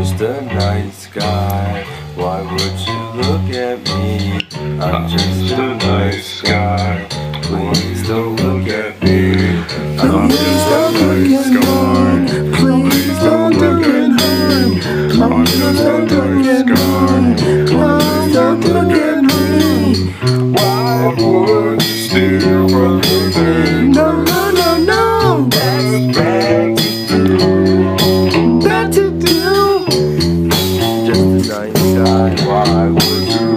just a nice guy. Why would you look at me? I'm just a nice guy. Please don't look at me. I'm just a nice guy. Please don't look at me. I'm just a nice guy. Please don't look at me. Why would you steal from me? No, no, no, no. Why would you